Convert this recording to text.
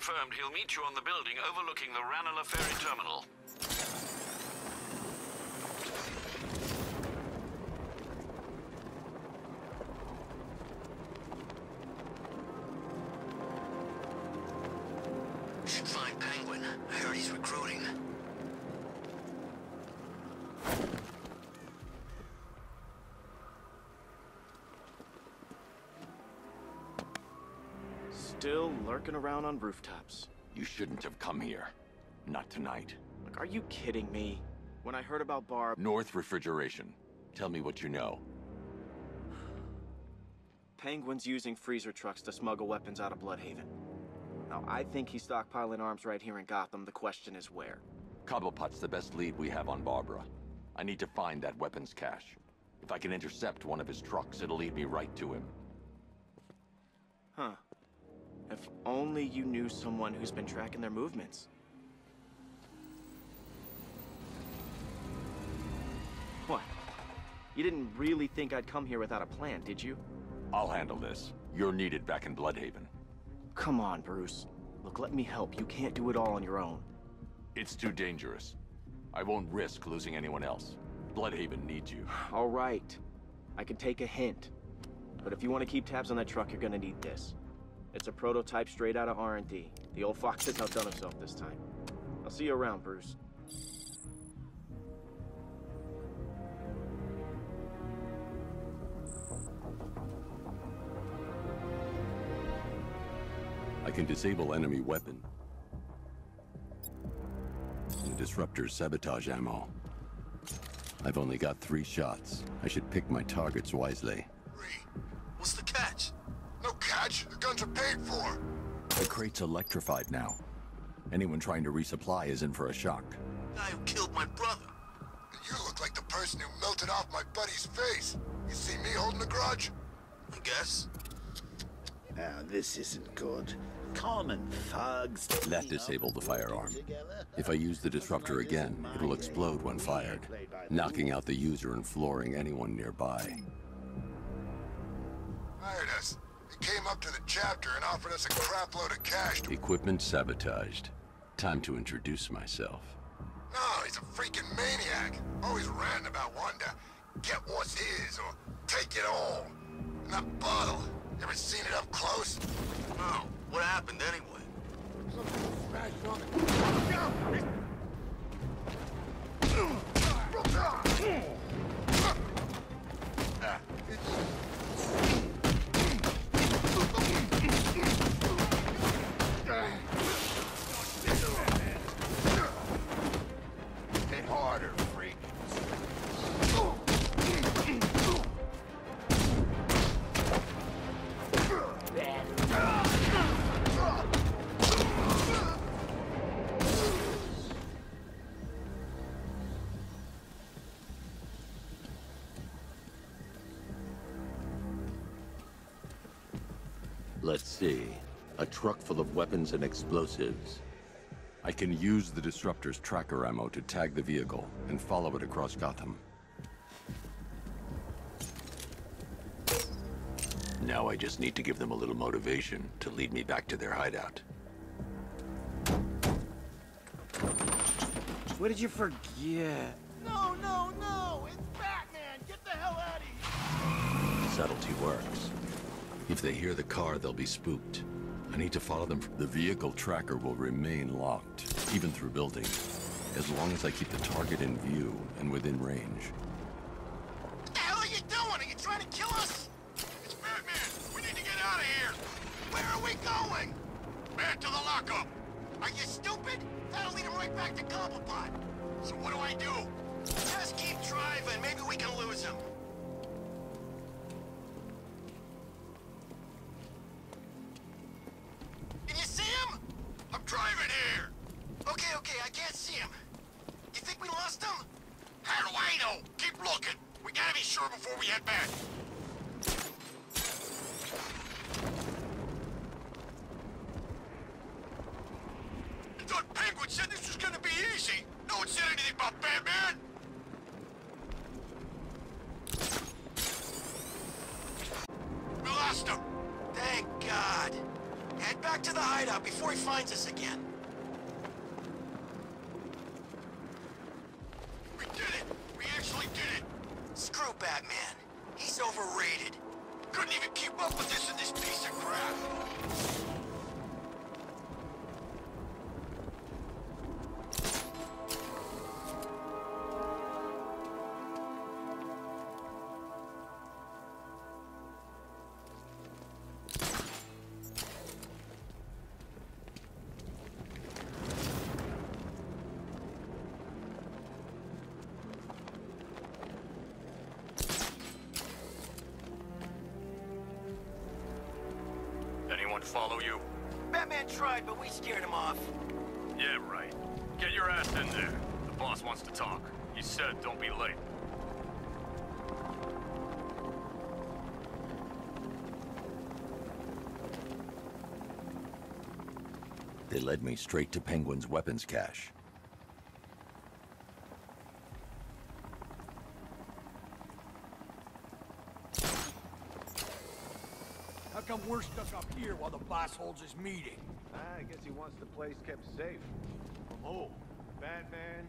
confirmed he'll meet you on the building overlooking the Ranelagh Ferry Terminal. Should Penguin. I heard he's recruiting. Still lurking around on rooftops. You shouldn't have come here. Not tonight. Look, are you kidding me? When I heard about Barb, North Refrigeration. Tell me what you know. Penguin's using freezer trucks to smuggle weapons out of Blüdhaven. Now, I think he's stockpiling arms right here in Gotham. The question is where. Cobblepot's the best lead we have on Barbara. I need to find that weapons cache. If I can intercept one of his trucks, it'll lead me right to him. Huh. If only you knew someone who's been tracking their movements. What? You didn't really think I'd come here without a plan, did you? I'll handle this. You're needed back in Blüdhaven. Come on, Bruce. Look, let me help. You can't do it all on your own. It's too dangerous. I won't risk losing anyone else. Blüdhaven needs you. All right. I can take a hint. But if you want to keep tabs on that truck, you're gonna need this. It's a prototype straight out of R&D. The old fox has outdone himself this time. I'll see you around, Bruce. I can disable enemy weapon. The disruptor's sabotage ammo. I've only got three shots. I should pick my targets wisely. Ree, catch. The are paid for. The crate's electrified now. Anyone trying to resupply is in for a shock. The Guy who killed my brother. You look like the person who melted off my buddy's face. You see me holding a grudge? I guess. Now, this isn't good. Common thugs. That disabled the firearm. If I use the disruptor again, it'll explode when fired, knocking out the user and flooring anyone nearby. Hired us. He came up to the chapter and offered us a crap load of cash to... Equipment sabotaged. Time to introduce myself. No, he's a freaking maniac. Always ranting about wanting to get what's his or take it all. And that bottle, ever seen it up close? No. What happened anyway? Hit Let's see. A truck full of weapons and explosives. I can use the disruptor's tracker ammo to tag the vehicle and follow it across Gotham. Now I just need to give them a little motivation to lead me back to their hideout. What did you forget? No, no, no! It's Batman! Get the hell out of here! Subtlety works. If they hear the car, they'll be spooked. I need to follow them. The vehicle tracker will remain locked, even through buildings, as long as I keep the target in view and within range. What the hell are you doing? Are you trying to kill us? It's Batman. We need to get out of here. Where are we going? Back to the lockup. Are you stupid? That'll lead him right back to Cobblepot. So what do I do? Just keep see him. You think we lost him? How do I know? Keep looking. We gotta be sure before we head back. I thought Penguin said this was gonna be easy. No one said anything about Batman. We lost him. Thank God. Head back Back to the hideout before he finds us again. We did it! We actually did it! Screw Batman. He's overrated. Couldn't even keep up with this in this piece of crap. Follow you? Batman tried, but we scared him off. Yeah, right. Get your ass in there. The boss wants to talk. He said don't be late. They led me straight to Penguin's weapons cache. Come we're stuck up here while the boss holds his meeting? I guess he wants the place kept safe. From who? Batman?